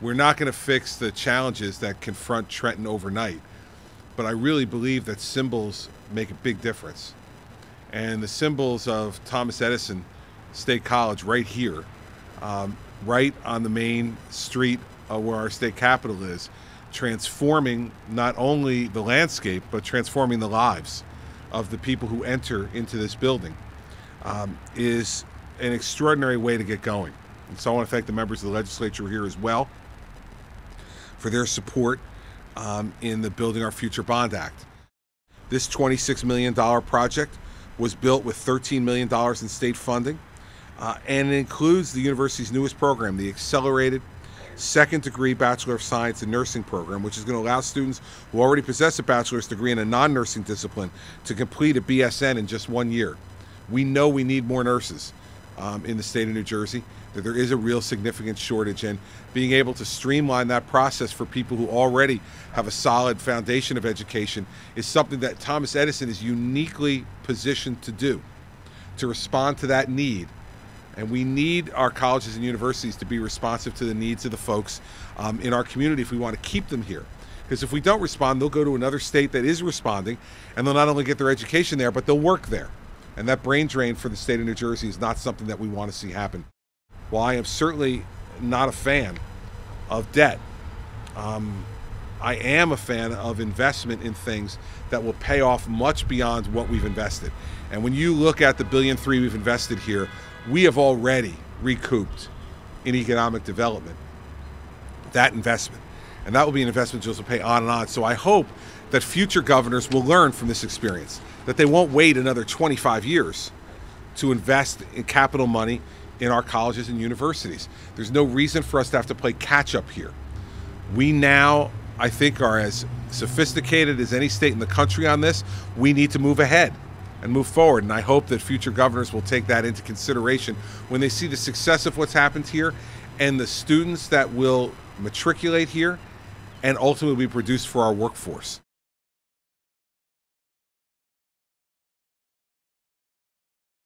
We're not going to fix the challenges that confront Trenton overnight, but I really believe that symbols make a big difference. And the symbols of Thomas Edison State College right here, um, right on the main street where our state capitol is, transforming not only the landscape, but transforming the lives of the people who enter into this building, um, is an extraordinary way to get going. And so I want to thank the members of the legislature here as well for their support um, in the Building Our Future Bond Act. This $26 million project was built with $13 million in state funding, uh, and it includes the university's newest program, the Accelerated Second Degree Bachelor of Science in Nursing program, which is going to allow students who already possess a bachelor's degree in a non nursing discipline to complete a BSN in just one year. We know we need more nurses um, in the state of New Jersey, that there is a real significant shortage, and being able to streamline that process for people who already have a solid foundation of education is something that Thomas Edison is uniquely positioned to do, to respond to that need. And we need our colleges and universities to be responsive to the needs of the folks um, in our community if we want to keep them here. Because if we don't respond, they'll go to another state that is responding, and they'll not only get their education there, but they'll work there. And that brain drain for the state of New Jersey is not something that we want to see happen. While I am certainly not a fan of debt, um, I am a fan of investment in things that will pay off much beyond what we've invested. And when you look at the billion three we've invested here, we have already recouped in economic development that investment. And that will be an investment will pay on and on. So I hope that future governors will learn from this experience, that they won't wait another 25 years to invest in capital money in our colleges and universities. There's no reason for us to have to play catch up here. We now, I think, are as sophisticated as any state in the country on this. We need to move ahead and move forward. And I hope that future governors will take that into consideration when they see the success of what's happened here and the students that will matriculate here and ultimately be produced for our workforce.